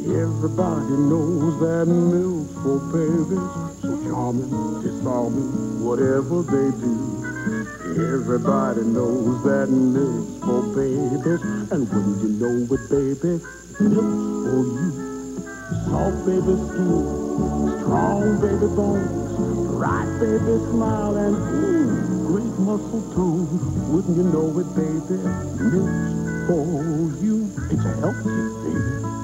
Everybody knows that milk for babies. So charming, disarming, whatever they do. Everybody knows that milk's for babies. And when you know it, baby, milk's for you. Soft baby skin, strong baby bones, bright baby smile, and ooh, great muscle too. Wouldn't you know it, baby? Milk's for you. It's a healthy thing baby.